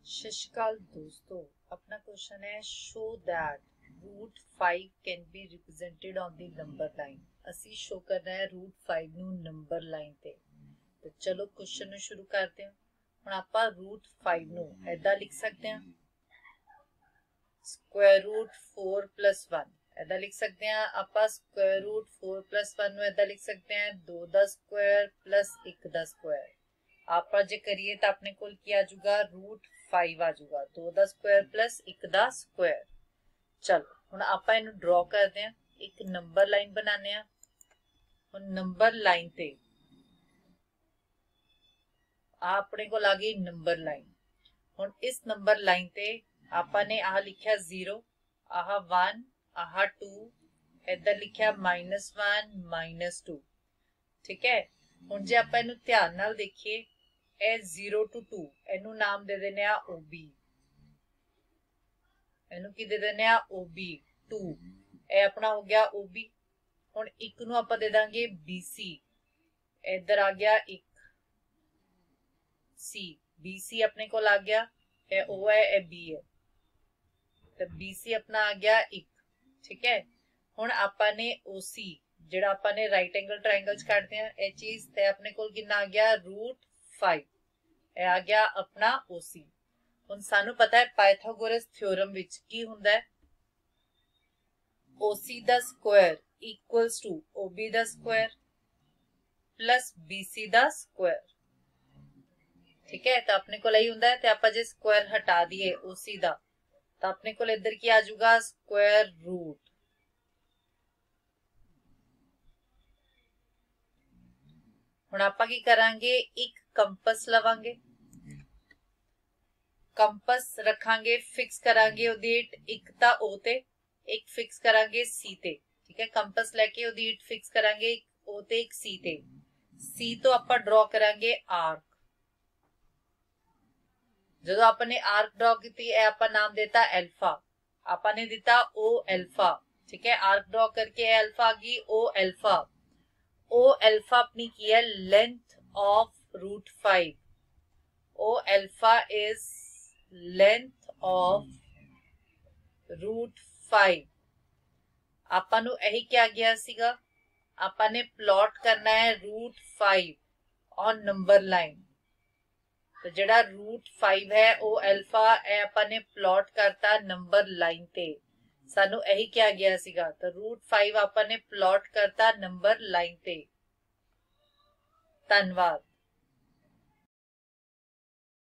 ਸਤਿ ਸ਼੍ਰੀ ਅਕਾਲ ਦੋਸਤੋ ਆਪਣਾ ਕੁਐਸਚਨ ਹੈ show that root 5 can be represented on the number line ਅਸੀਂ ਸ਼ੋ ਕਰਨਾ ਹੈ root 5 ਨੂੰ ਨੰਬਰ ਲਾਈਨ ਤੇ ਤੇ ਚਲੋ ਕੁਐਸਚਨ ਨੂੰ ਸ਼ੁਰੂ ਕਰਦੇ ਹਾਂ ਹੁਣ ਆਪਾਂ root 5 ਨੂੰ ਐਦਾਂ ਲਿਖ ਸਕਦੇ ਹਾਂ square root 4 plus 1 ਐਦਾਂ ਲਿਖ ਸਕਦੇ ਹਾਂ ਆਪਾਂ square root 4 plus 1 ਨੂੰ ਐਦਾਂ ਲਿਖ ਸਕਦੇ ਹਾਂ 2 ਦਾ ਸਕੁਆਇਰ plus 1 ਦਾ ਸਕੁਆਇਰ ਆਪਾਂ ਜੇ ਕਰੀਏ ਤਾਂ ਆਪਣੇ ਕੋਲ ਕੀ ਆ ਜਾਊਗਾ root 5 ਆ ਜਾਊਗਾ। 2 ਦਾ ਸਕੁਆਇਰ ਪਲੱਸ 1 ਦਾ ਸਕੁਆਇਰ ਚਲੋ, ਹੁਣ ਆਪਾਂ ਇਹਨੂੰ ਡਰਾ ਕਰਦੇ ਹਾਂ। ਇੱਕ ਨੰਬਰ ਲਾਈਨ ਬਣਾਉਂਦੇ ਹਾਂ। ਹੁਣ ਨੰਬਰ ਲਾਈਨ ਤੇ ਆ ਆਪਣੇ ਕੋਲ ਆ ਗਈ ਨੰਬਰ ਲਾਈਨ ਹੁਣ ਇਸ ਨੰਬਰ ਲਾਈਨ ਤੇ ਆਪਾਂ ਨੇ ਆਹ ਲਿਖਿਆ 0 ਆਹ 1 ਆਹ 2 ਇੱਧਰ ਲਿਖਿਆ -1 2 ਠੀਕ ਹੈ? ਹੁਣ ਜੇ ਆਪਾਂ ਇਹਨੂੰ ਧਿਆਨ ਨਾਲ ਦੇਖੀਏ ਇਹ 0 ਟੂ 2 ਇਹਨੂੰ ਨਾਮ ਦੇ ਦਿੰਨੇ ਆ OB ਇਹਨੂੰ ਕੀ ਦੇ ਦਿੰਨੇ ਆ? OB 2 ਇਹ ਆਪਣਾ ਹੋ ਗਿਆ OB ਹੁਣ ਇੱਕ ਨੂੰ ਆਪਾਂ ਦੇ ਦਾਂਗੇ BC ਇੱਧਰ ਆ ਗਿਆ ਇੱਕ। C BC ਆਪਣੇ ਕੋਲ ਆ ਗਿਆ। ਇਹ O ਹੈ, ਇਹ B ਹੈ। ਤੇ BC ਆਪਣਾ ਆ ਗਿਆ ਇੱਕ। ਠੀਕ ਹੈ? ਹੁਣ ਆਪਾਂ ਨੇ OC ਜਿਹੜਾ ਆਪਾਂ ਨੇ ਰਾਈਟ ਐਂਗਲ ਟ੍ਰਾਇੰਗਲ ਚ ਕੱਢਦੇ ਆ ਇਹ ਚੀਜ਼ ਤੇ ਆਪਣੇ ਕੋਲ ਕਿੰਨਾ ਆ ਗਿਆ? ਰੂਟ 5 ਇਹ ਆ ਗਿਆ ਆਪਣਾ OC ਹੁਣ ਸਾਨੂੰ ਪਤਾ ਹੈ ਪਾਇਥਾਗੋਰਸ ਥਿਉਰਮ ਵਿੱਚ ਕੀ ਹੁੰਦਾ ਹੈ OC the Square equals to OB the square plus BC the Square ਠੀਕ ਹੈ ਤਾਂ ਆਪਣੇ ਕੋਲ ਇਹ ਹੁੰਦਾ ਹੈ ਤੇ ਆਪਾਂ ਜੇ ਸਕੁਆਇਰ ਹਟਾ ਦਈਏ OC ਦਾ ਤਾਂ ਆਪਣੇ ਕੋਲ ਇੱਧਰ ਕੀ ਆ ਜਾਊਗਾ ਸਕੁਆਇਰ ਰੂਟ ਹੁਣ ਆਪਾਂ ਕੀ ਕਰਾਂਗੇ ਇੱਕ ਕੰਪਸ ਲਵਾਂਗੇ ਕੰਪਸ ਰੱਖਾਂਗੇ ਫਿਕਸ ਕਰਾਂਗੇ ਉਹਦੀ ਇੱਕ ਤਾਂ O ਤੇ ਇੱਕ ਫਿਕਸ ਕਰਾਂਗੇ C ਤੇ ਠੀਕ ਹੈ ਕੰਪਸ ਲੈ ਕੇ ਉਹਦੀ ਫਿਕਸ ਕਰਾਂਗੇ ਇੱਕ O ਤੇ ਇੱਕ C ਤੇ C ਤੋਂ ਆਪਾਂ ਡਰਾ ਕਰਾਂਗੇ ਆਰਕ ਜਦੋਂ ਆਪਾਂ ਨੇ ਆਰਕ ਡਰਾ ਕੀਤੀ ਇਹ ਆਪਾਂ ਨਾਮ ਦਿੱਤਾ ਐਲਫਾ ਆਪਾਂ ਨੇ ਦਿੱਤਾ O ਐਲਫਾ ਠੀਕ ਹੈ ਆਰਕ ਡਰਾ ਕਰਕੇ ਇਹ ਐਲਫਾ ਆ ਗਈ O ਐਲਫਾ O alpha अपनी की है length of root 5. O alpha is length of root 5. ਆਪਾਂ ਨੂੰ ਇਹੀ ਕਿਹਾ ਗਿਆ ਸੀਗਾ ਆਪਾਂ ਨੇ ਪਲਾਟ ਕਰਨਾ ਹੈ root 5 ਔਨ ਨੰਬਰ ਲਾਈਨ ਤੇ ਜਿਹੜਾ root 5 ਹੈ ਉਹ alpha ਇਹ ਆਪਾਂ ਨੇ ਪਲਾਟ ਕਰਤਾ ਨੰਬਰ ਲਾਈਨ ਤੇ ਸਾਨੂੰ ਇਹੀ ਕਿਹਾ ਗਿਆ ਸੀਗਾ ਤਾਂ root 5 ਆਪਾਂ ਨੇ ਪਲਾਟ ਕਰਤਾ ਨੰਬਰ ਲਾਈਨ ਤੇ ਧੰਨਵਾਦ